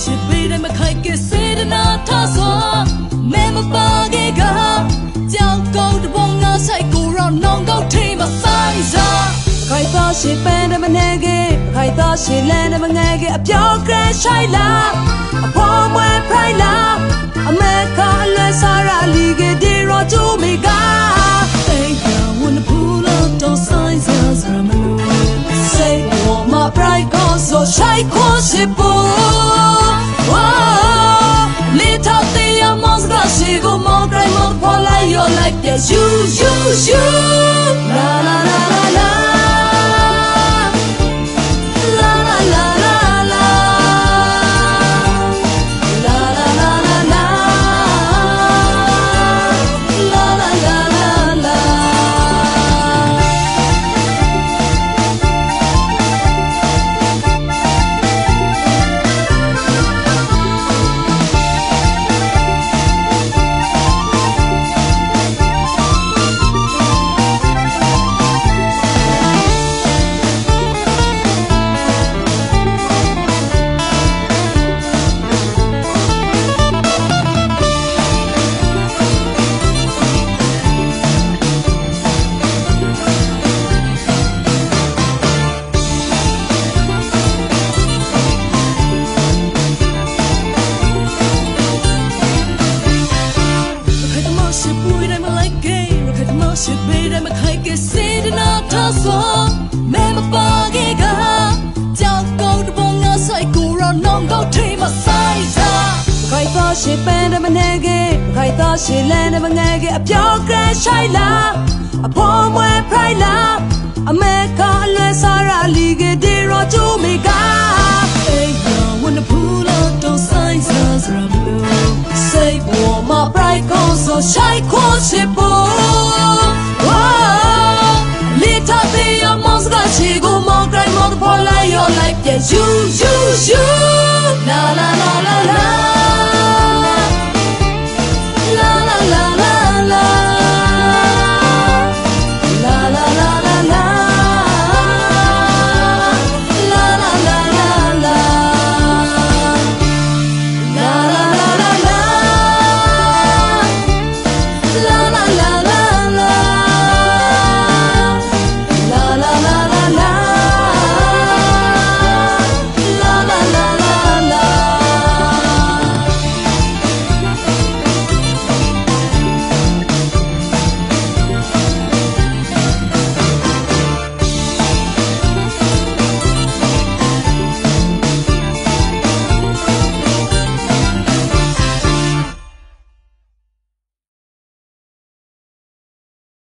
ရှိပေးတယ်မခိုက်ကေစေတနာထားစွာမဲမပါကေကကြောက်ကောက်တပုံငါဆိုင်ကိုရောနောင်ကောက်ထိမဆိုင်စားခိုက်သားရှိပန်းတယ်မနေကေခိုက်သားရှိလန်းတယ်မငယ်ကေအပြောကရရှိုင်လာအဖော်မွဲဖရိုင်လာအမေကအလွယ်စားရလီကေဒီရောကျူမီကာ Hey, girl, when the pool up, don't sign, says Ramalo. Say, oh, my pride goes so shy, cause it Whoa, little she you. You, you, you, la la la la la. ရှိပေးတယ်မခိုင်ကေစေတနာထားစွာမဲမပါကေကကြောက်ကောက်တပုံငါဆိုင်ကိုရောနောင်ကောက်ထိမဆိုင်စားခိုင်သားရှိပန်းတယ်မနေကေခိုင်သားရှိလန်းတယ်မငယ်ကေအပြောကရရှိုင်လာအဖော်မွဲဖရိုင်လာအမေကအလွယ်စားရလီကေဒီရောကျူမီကာ Hey, girl, when the pool up, don't sign, says Rambo. Say, oh, my bright goes so shy, cause it Wow, 也羞羞羞。